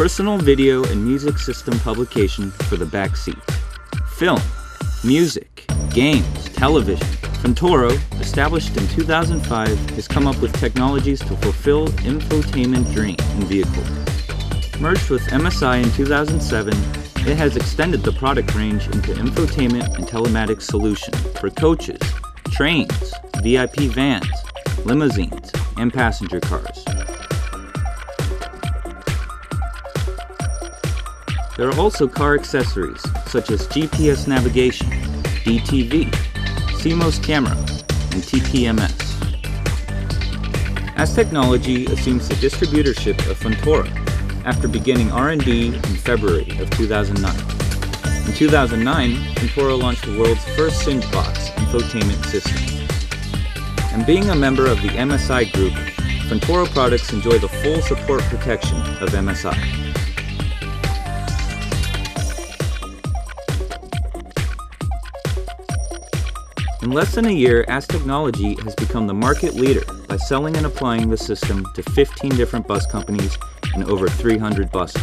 personal video and music system publication for the backseat. Film, music, games, television. FUNTORO, established in 2005, has come up with technologies to fulfill infotainment dream in vehicles. Merged with MSI in 2007, it has extended the product range into infotainment and telematics solution for coaches, trains, VIP vans, limousines, and passenger cars. There are also car accessories such as GPS navigation, DTV, CMOS camera, and TPMS. As Technology assumes the distributorship of FUNTORO after beginning R&D in February of 2009. In 2009, FUNTORO launched the world's first Cinchbox infotainment system. And being a member of the MSI group, FUNTORO products enjoy the full support protection of MSI. In less than a year, As Technology has become the market leader by selling and applying the system to 15 different bus companies and over 300 buses.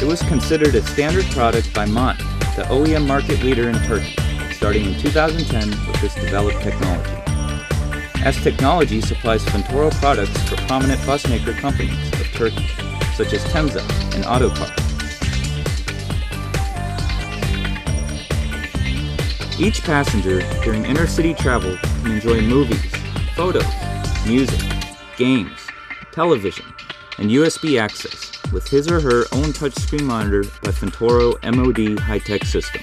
It was considered a standard product by MAN, the OEM market leader in Turkey, starting in 2010 with this developed technology. As Technology supplies FUNTORO products for prominent bus maker companies of Turkey, such as Temsa and Otokar. Each passenger during intercity travel can enjoy movies, photos, music, games, television, and USB access with his or her own touchscreen monitor by FUNTORO MOD high-tech system.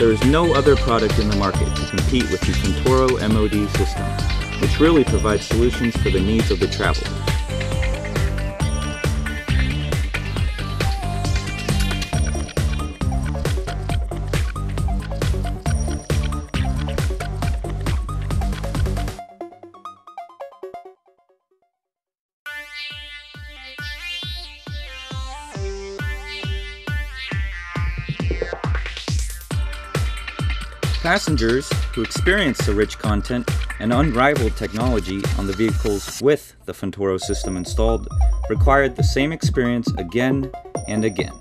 There is no other product in the market to compete with the FUNTORO MOD system, which really provides solutions for the needs of the traveler. Passengers who experience the rich content and unrivaled technology on the vehicles with the FUNTORO system installed required the same experience again and again.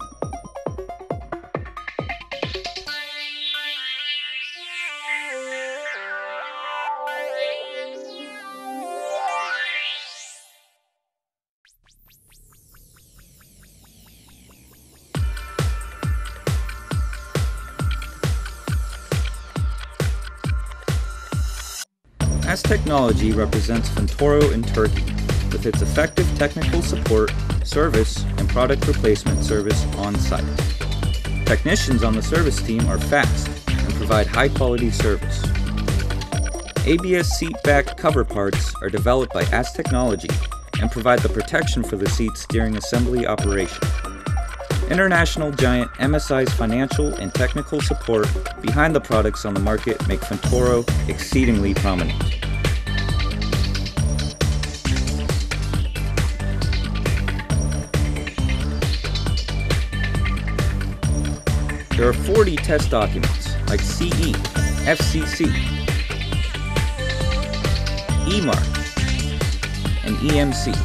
As Technology represents FUNTORO in Turkey with its effective technical support, service, and product replacement service on site. Technicians on the service team are fast and provide high quality service. ABS seat back cover parts are developed by As Technology and provide the protection for the seats during assembly operation. International giant MSI's financial and technical support behind the products on the market make FUNTORO exceedingly prominent. There are 40 test documents like CE, FCC, E-mark, and EMC,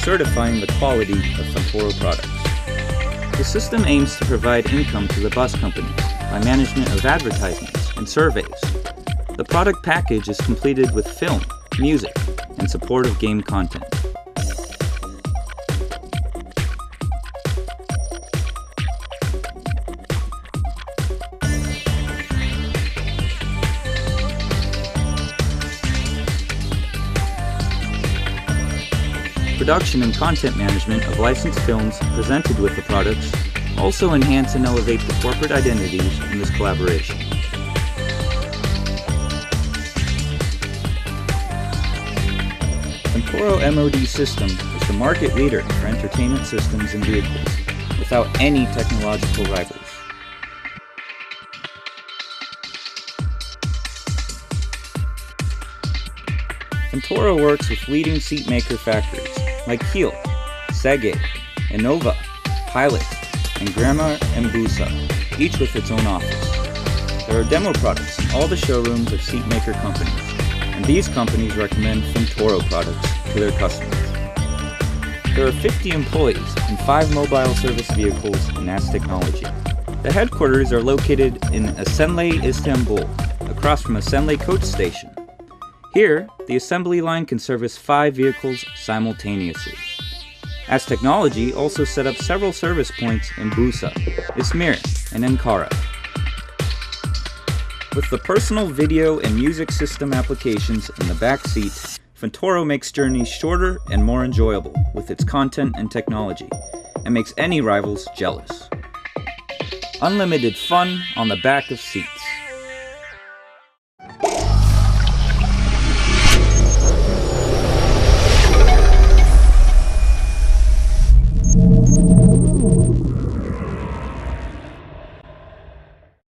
certifying the quality of FUNTORO products. The system aims to provide income to the bus companies by management of advertisements and surveys. The product package is completed with film, music, and support of game content. Production and content management of licensed films presented with the products also enhance and elevate the corporate identities in this collaboration. FUNTORO MOD system is the market leader for entertainment systems and vehicles without any technological rivals. FUNTORO works with leading seat maker factories like Kiel, Sege, Innova, Pilot, and Grammer and Busa, each with its own office. There are demo products in all the showrooms of seat maker companies, and these companies recommend FUNTORO products to their customers. There are 50 employees and 5 mobile service vehicles in NAS Technology. The headquarters are located in Esenler, Istanbul, across from Esenler Coach Station. Here, the assembly line can service 5 vehicles simultaneously. As Technology also set up several service points in Bursa, Izmir, and Ankara. With the personal video and music system applications in the back seat, FUNTORO makes journeys shorter and more enjoyable with its content and technology, and makes any rivals jealous. Unlimited fun on the back of seats.